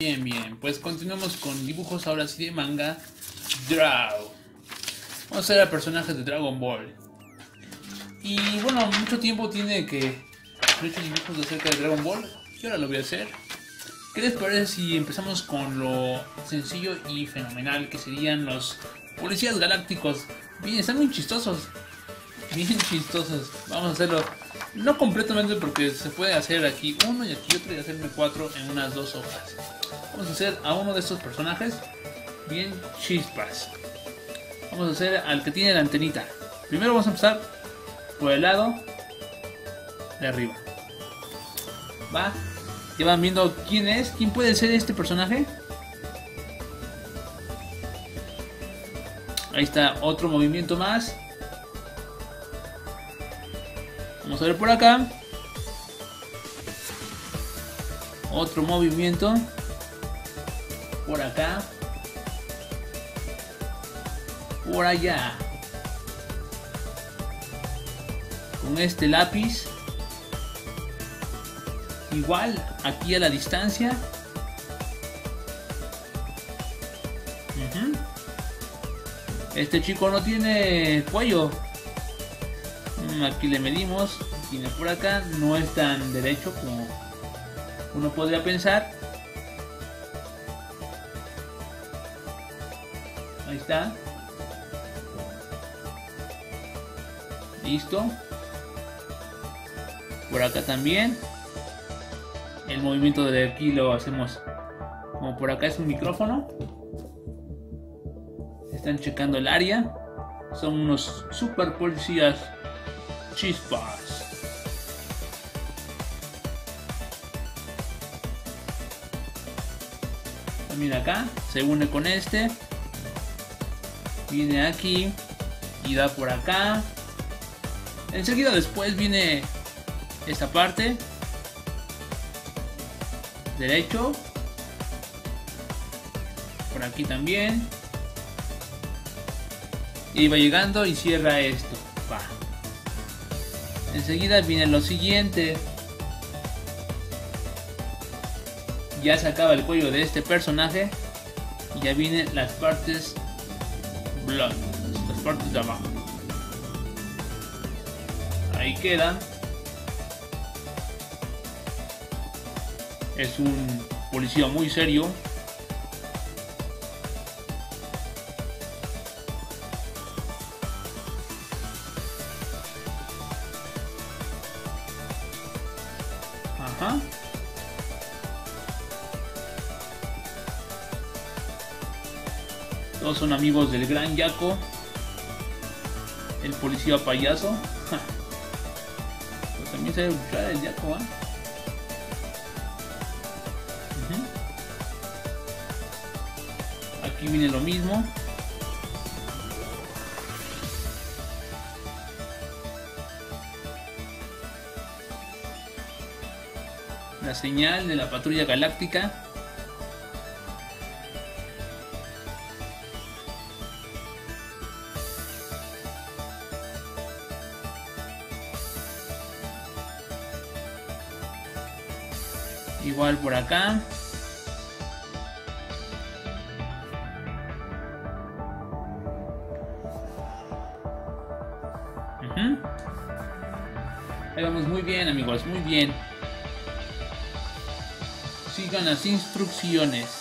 Bien, bien, pues continuamos con dibujos ahora sí de manga Draw. Vamos a ver a personajes de Dragon Ball. Y bueno, mucho tiempo tiene que no he hecho dibujos acerca de Dragon Ball y ahora lo voy a hacer. ¿Qué les parece si empezamos con lo sencillo y fenomenal que serían los policías galácticos? Bien, están muy chistosos. Bien chistosos. Vamos a hacerlo. No completamente porque se puede hacer aquí uno y aquí otro y hacerme cuatro en unas dos hojas. Vamos a hacer a uno de estos personajes bien chispas. Vamos a hacer al que tiene la antenita. Primero vamos a empezar por el lado de arriba. Va. Ya van viendo quién es, quién puede ser este personaje. Ahí está otro movimiento más. Vamos a ver por acá. Otro movimiento por acá, por allá, con este lápiz, igual aquí a la distancia. Este chico no tiene cuello. Mm, aquí le medimos. Tiene por acá. No es tan derecho como uno podría pensar. Ahí está. Listo. Por acá también. El movimiento de aquí lo hacemos como por acá es un micrófono. Están checando el área. Son unos super policías chispas. También acá se une con este viene aquí y da por acá. Enseguida después viene esta parte. Derecho. Por aquí también. Y va llegando y cierra esto. Va. Enseguida viene lo siguiente. Ya se acaba el cuello de este personaje. Y ya vienen las partes las partes de abajo. Ahí quedan. Es un policía muy serio. Ajá. Son amigos del gran Yaco. El policía payaso. Pues también se debe el Yaco, ¿ah? Aquí viene lo mismo. La señal de la patrulla galáctica. Por acá. Vamos muy bien amigos, muy bien. Sigan las instrucciones.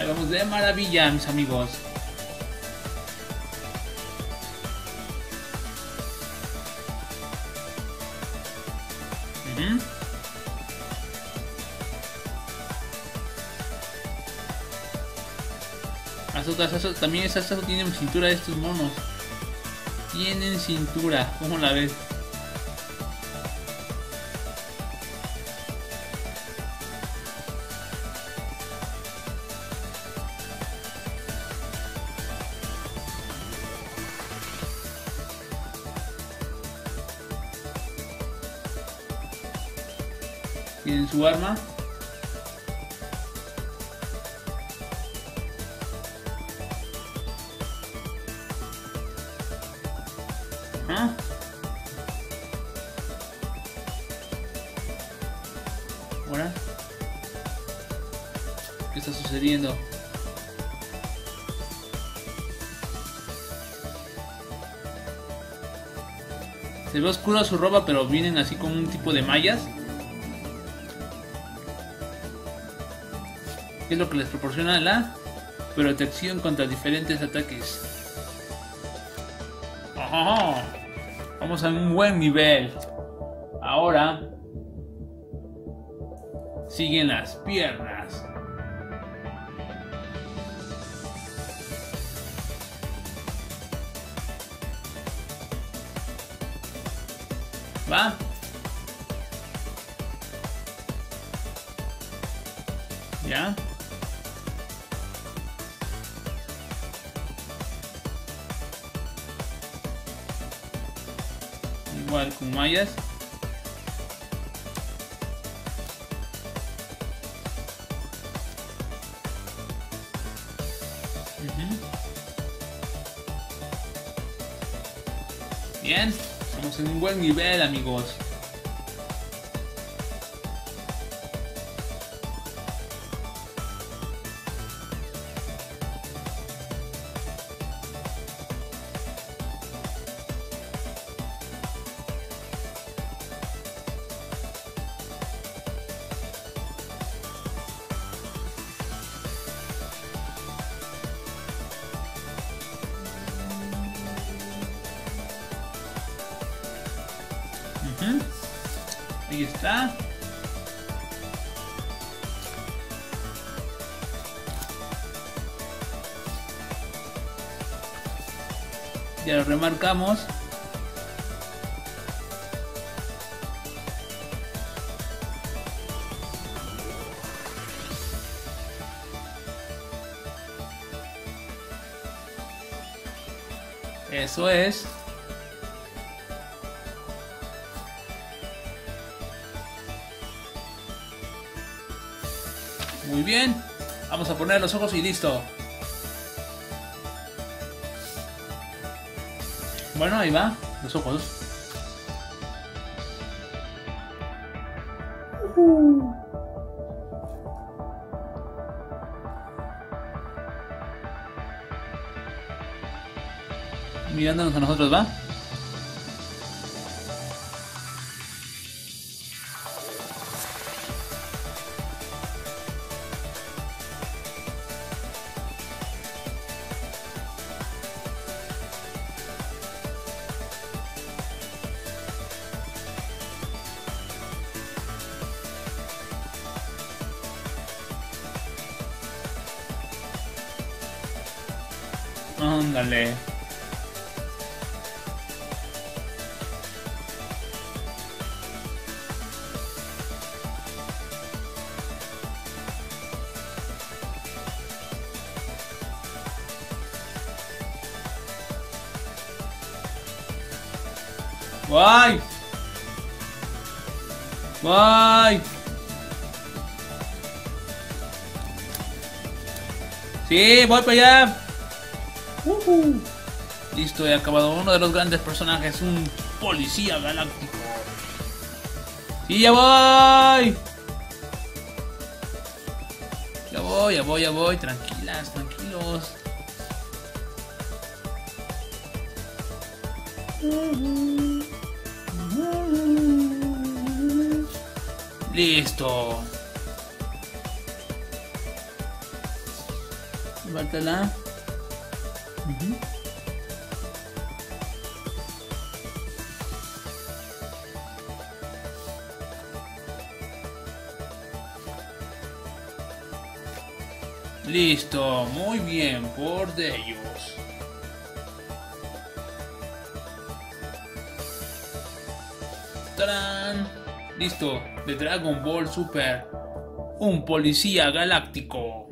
Ahí vamos de maravilla, mis amigos. Azoka, Azoka, también esas tienen cintura de estos monos. Tienen cintura, ¿cómo la ves? Tienen su arma. Ahora. ¿Qué está sucediendo? Se ve oscura su ropa, pero vienen así con un tipo de mallas. Que es lo que les proporciona la protección contra diferentes ataques. Ajá. Vamos a un buen nivel. Ahora siguen las piernas. ¿Va? ¿Ya? Igual con mallas. Bien, estamos en un buen nivel, amigos. Ujú. Ahí está. Ya lo remarcamos. Eso es. Muy bien. Vamos a poner los ojos y listo. Bueno, ahí va. Los ojos. Mirándonos a nosotros, ¿va? Ándale. ¡Guay! ¡Guay! Sí, voy para allá. Ujú. Listo, he acabado uno de los grandes personajes, un policía galáctico. ¡Sí, ya voy! Ya voy, ya voy, ya voy. Tranquilas, tranquilos. Listo. Falta Listo, muy bien por de ellos. ¡Tarán! Listo, de Dragon Ball Super. Un policía galáctico.